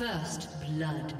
First blood.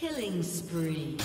Killing spree.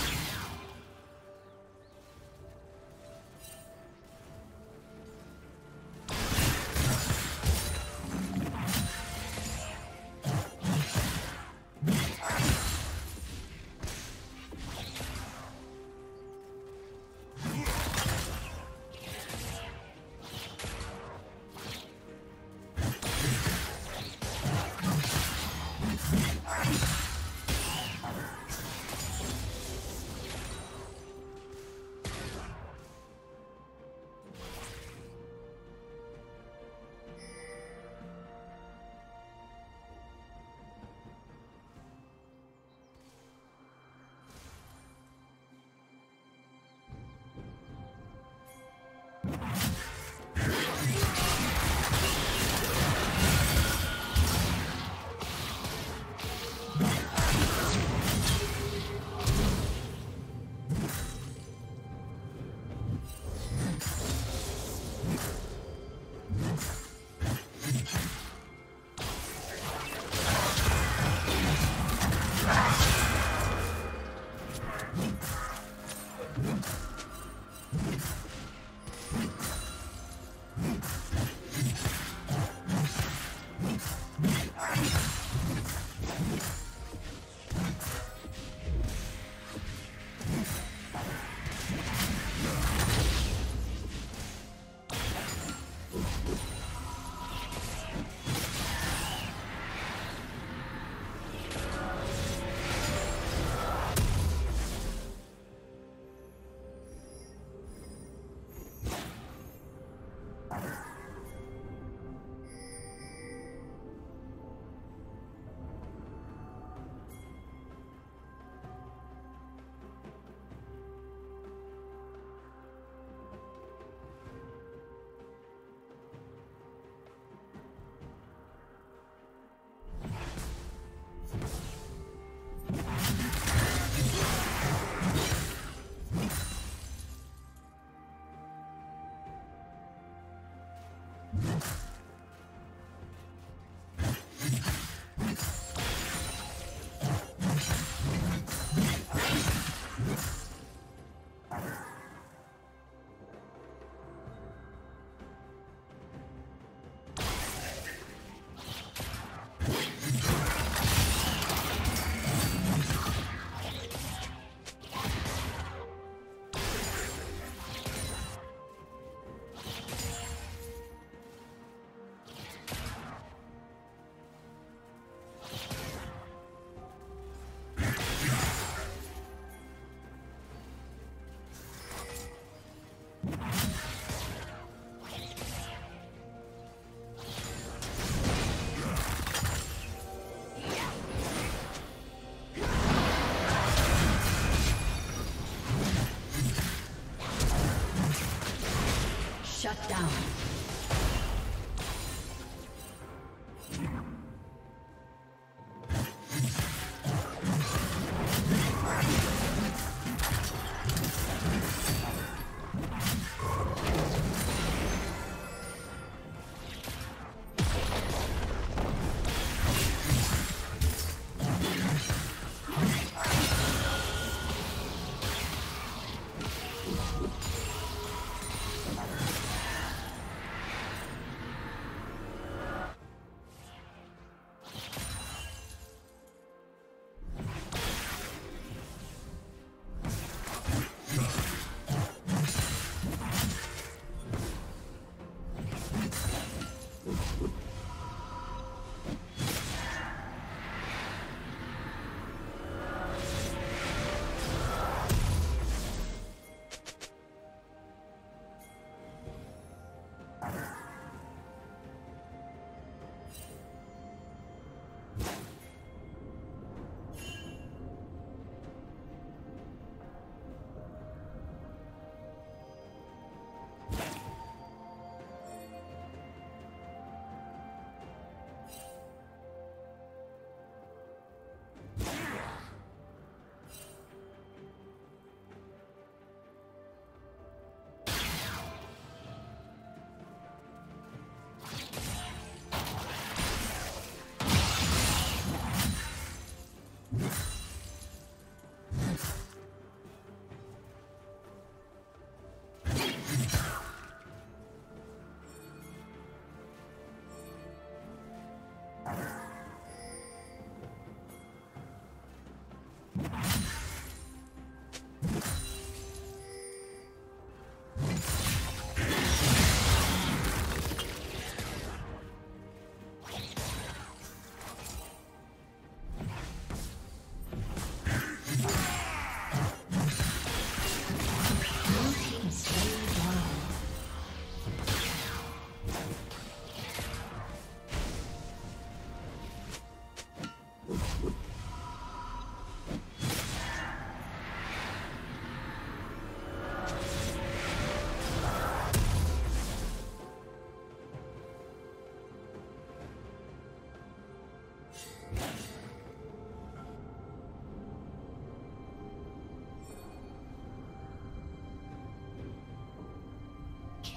Shut down.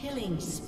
Killing spree.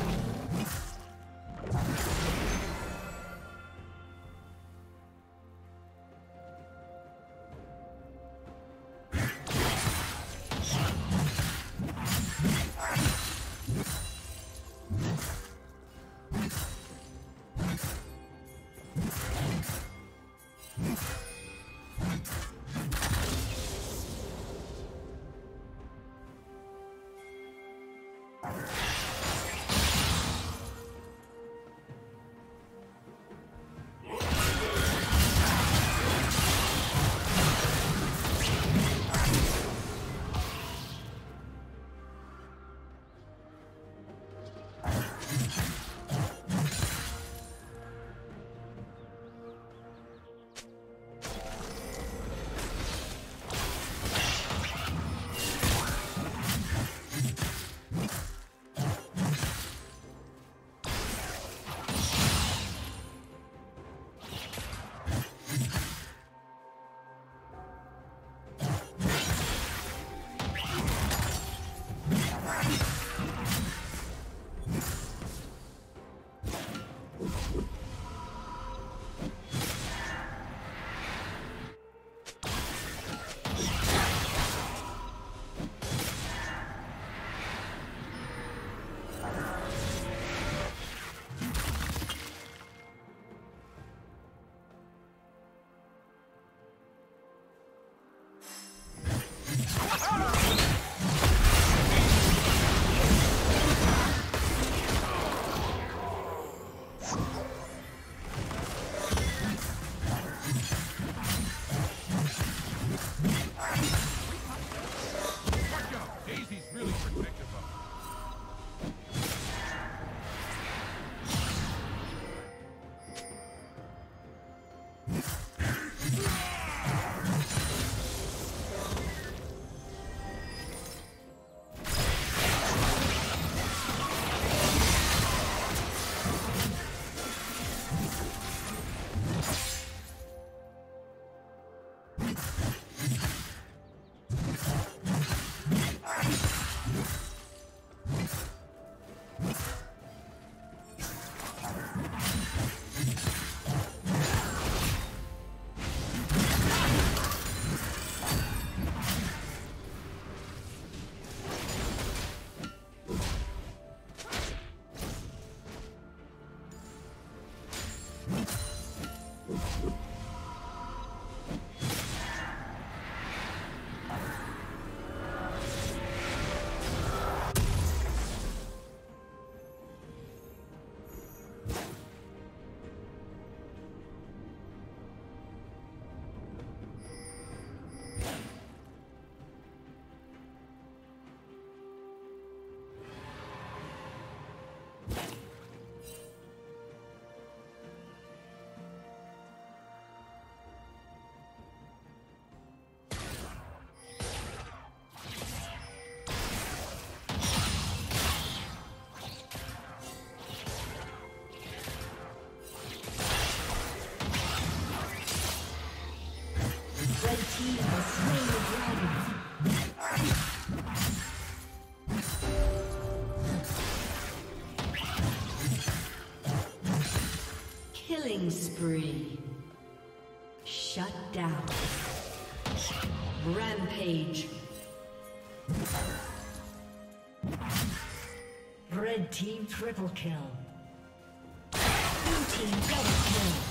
Killing spree. Shut down. Rampage. Red team triple kill. Blue team double kill.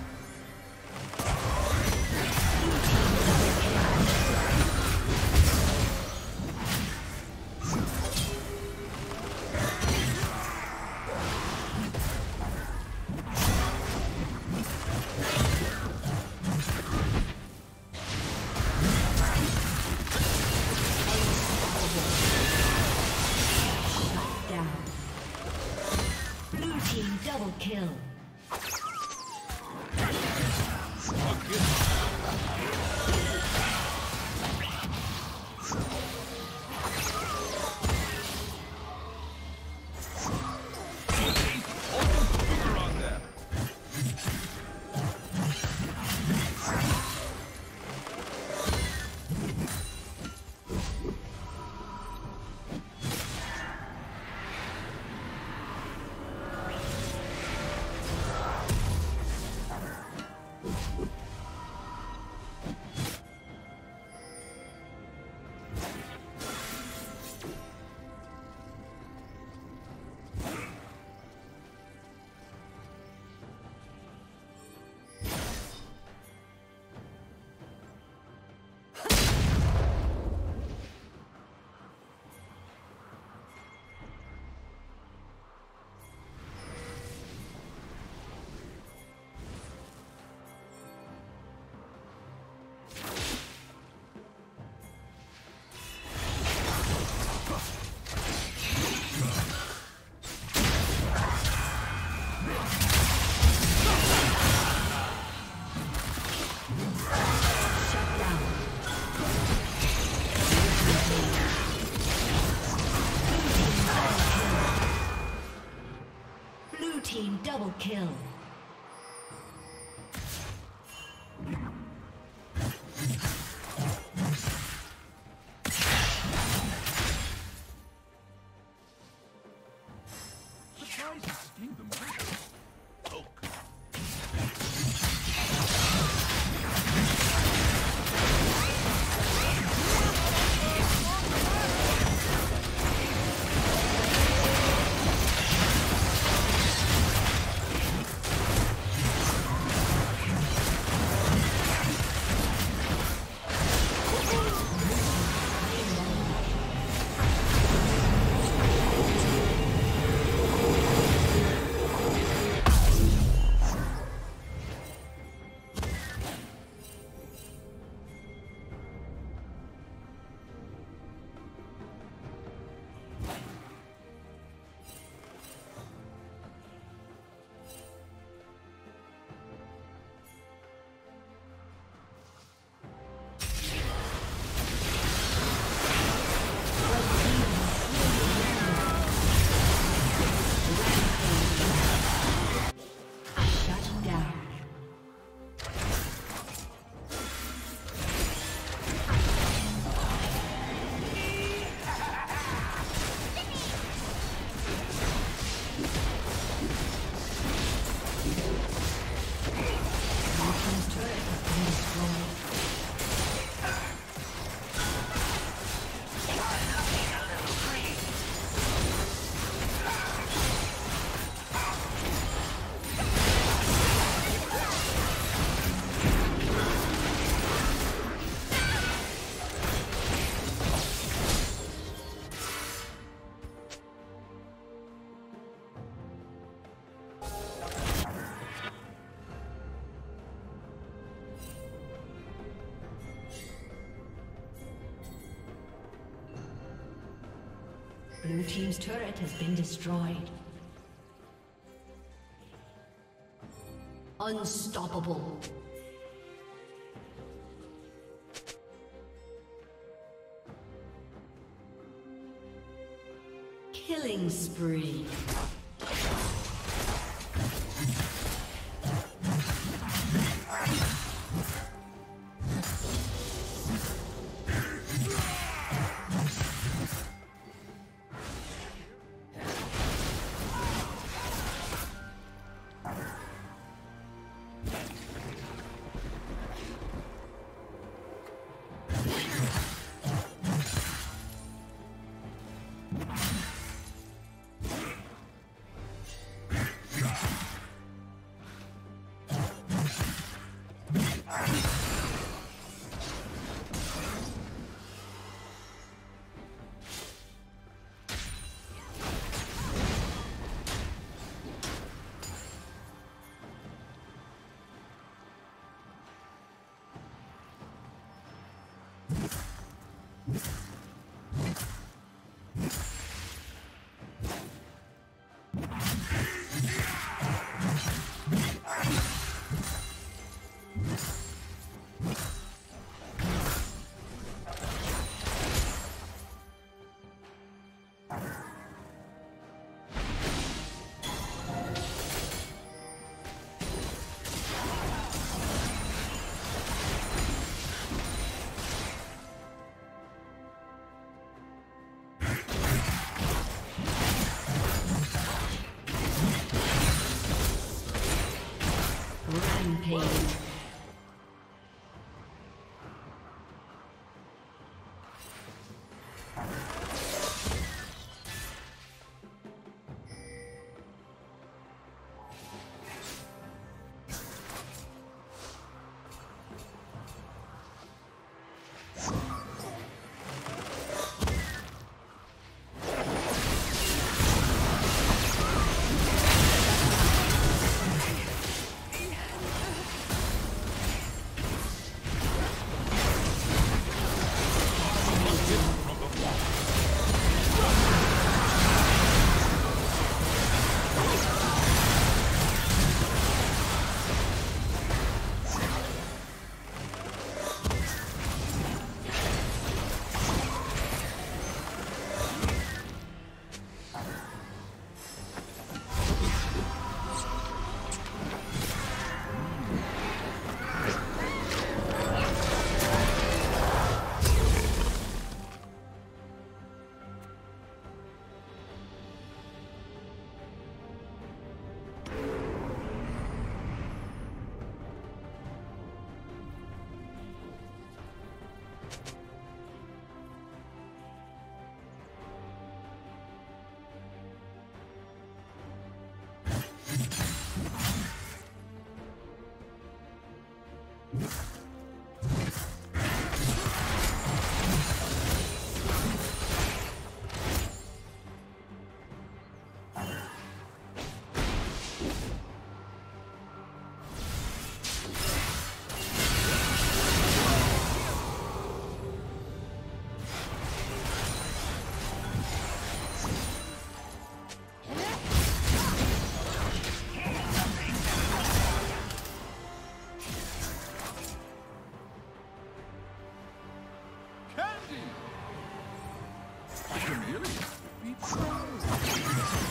Kill. Team's turret has been destroyed. Unstoppable. Killing spree. serious. Be proud.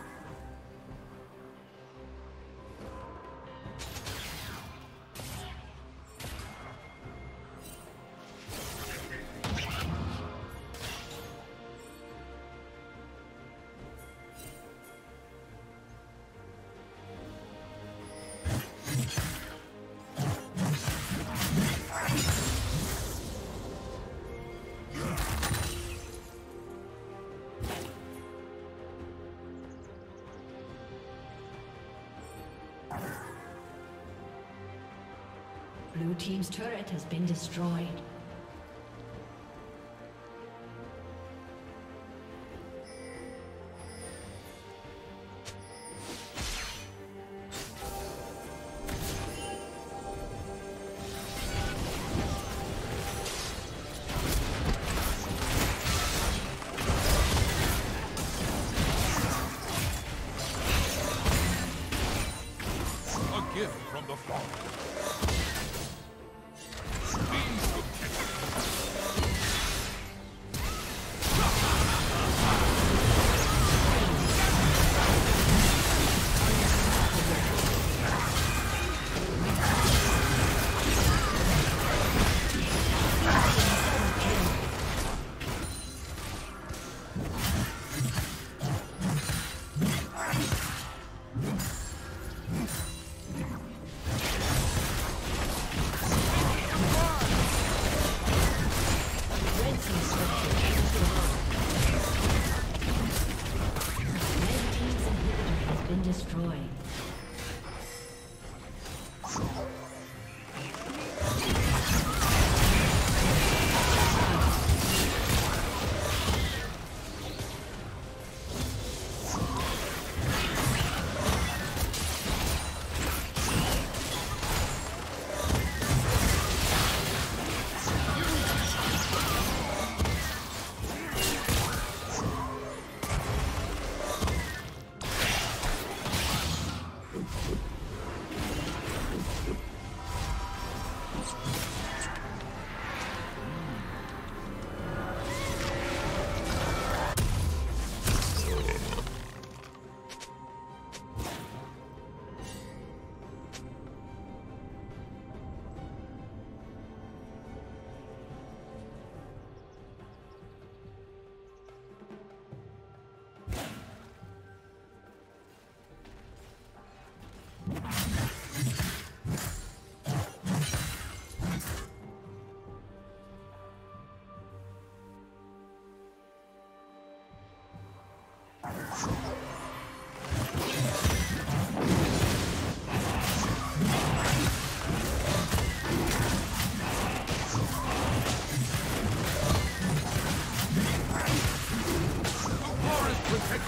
Team's turret has been destroyed. Gift from the Father.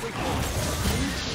Forest protecting